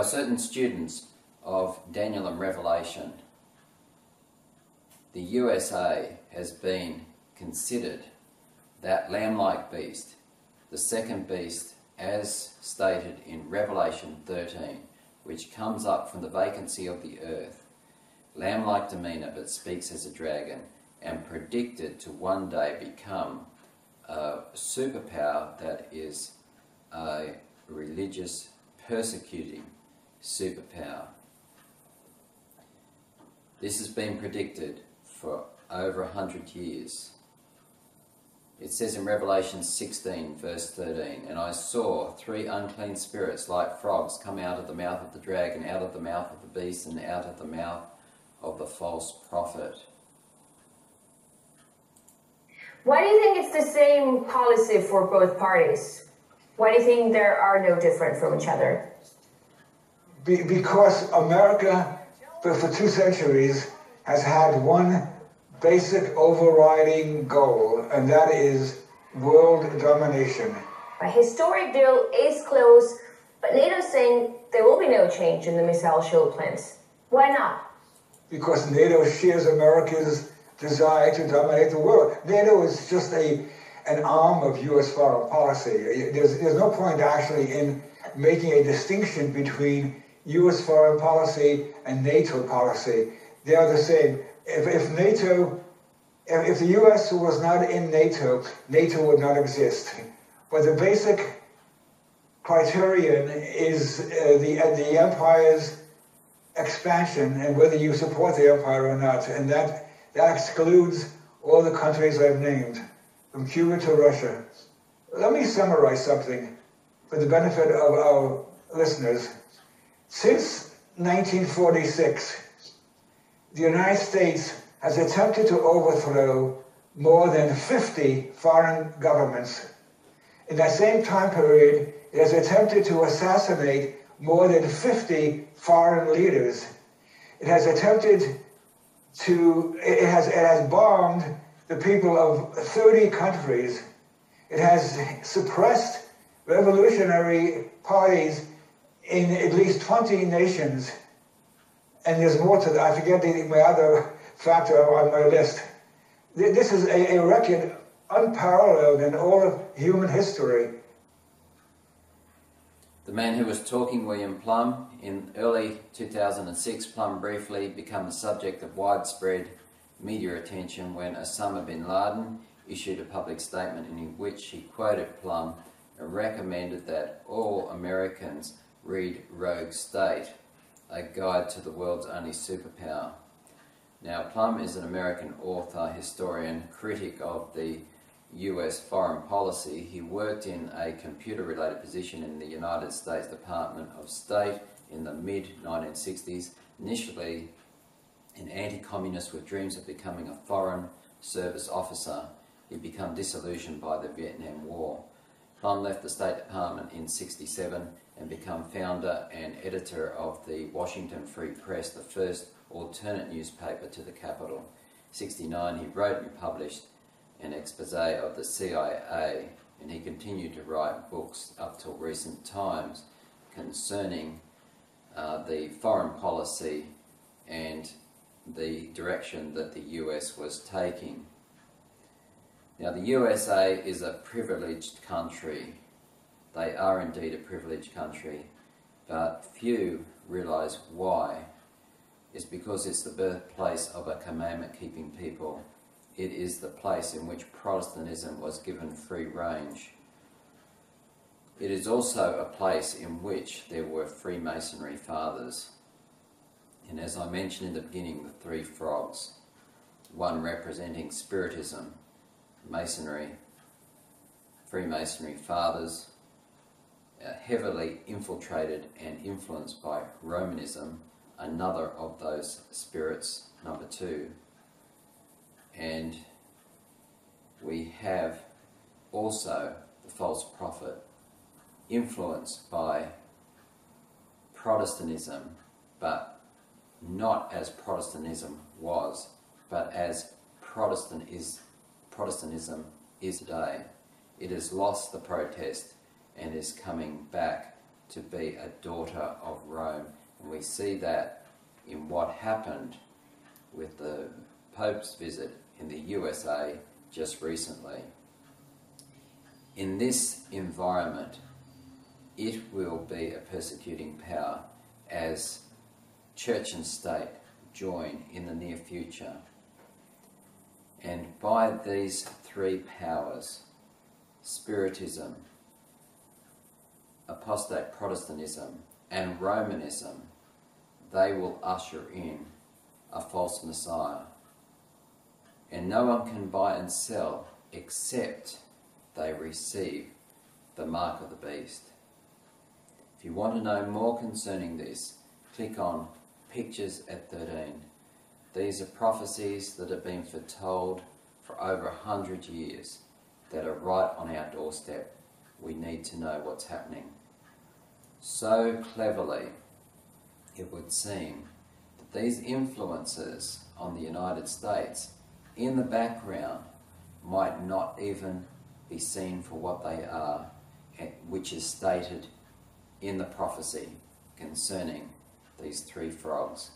by certain students of Daniel and Revelation, the USA has been considered that lamb-like beast, the second beast as stated in Revelation 13, which comes up from the vacancy of the earth, lamb-like demeanour but speaks as a dragon, and predicted to one day become a superpower that is a religious persecuting superpower. This has been predicted for over a hundred years. It says in Revelation 16, verse 13, And I saw three unclean spirits like frogs come out of the mouth of the dragon, out of the mouth of the beast, and out of the mouth of the false prophet. Why do you think it's the same policy for both parties? Why do you think they are no different from each other? Be, because America, for, for two centuries, has had one basic overriding goal, and that is world domination. A historic deal is close, but NATO's saying there will be no change in the missile shield plans. Why not? Because NATO shares America's desire to dominate the world. NATO is just a an arm of U.S. foreign policy. There's, there's no point actually in making a distinction between U.S. foreign policy and NATO policy. They are the same. If, if NATO, if, if the U.S. was not in NATO, NATO would not exist. But the basic criterion is uh, the, uh, the empire's expansion and whether you support the empire or not. And that, that excludes all the countries I've named, from Cuba to Russia. Let me summarize something for the benefit of our listeners. Since 1946, the United States has attempted to overthrow more than 50 foreign governments. In that same time period, it has attempted to assassinate more than 50 foreign leaders. It has attempted to, it has, it has bombed the people of 30 countries. It has suppressed revolutionary parties in at least 20 nations. And there's more to that. I forget the, my other factor on my list. This is a, a record unparalleled in all of human history. The man who was talking, William Blum, in early 2006, Blum briefly became the subject of widespread media attention when Osama bin Laden issued a public statement in which he quoted Blum and recommended that all Americans read Rogue State, a guide to the world's only superpower. Now, Blum is an American author, historian, critic of the US foreign policy. He worked in a computer related position in the United States Department of State in the mid 1960s, initially an anti communist with dreams of becoming a foreign service officer. He became disillusioned by the Vietnam War. Blum left the State Department in 67 and became founder and editor of the Washington Free Press, the first alternate newspaper to the capital. 69 he wrote and published an expose of the CIA and he continued to write books up till recent times concerning uh, the foreign policy and the direction that the US was taking. Now the USA is a privileged country. They are indeed a privileged country, but few realize why. It's because it's the birthplace of a commandment-keeping people. It is the place in which Protestantism was given free range. It is also a place in which there were Freemasonry fathers. And as I mentioned in the beginning, the three frogs, one representing Spiritism, Masonry, Freemasonry fathers, uh, heavily infiltrated and influenced by Romanism, another of those spirits, number two. And we have also the false prophet, influenced by Protestantism, but not as Protestantism was, but as Protestant is, Protestantism is today. It has lost the protest and is coming back to be a daughter of Rome. And we see that in what happened with the Pope's visit in the USA just recently. In this environment, it will be a persecuting power as church and state join in the near future. And by these three powers, Spiritism, apostate Protestantism, and Romanism, they will usher in a false Messiah. And no one can buy and sell except they receive the mark of the beast. If you want to know more concerning this, click on Pictures at 13. These are prophecies that have been foretold for over a hundred years that are right on our doorstep. We need to know what's happening. So cleverly, it would seem that these influences on the United States in the background might not even be seen for what they are, which is stated in the prophecy concerning these three frogs.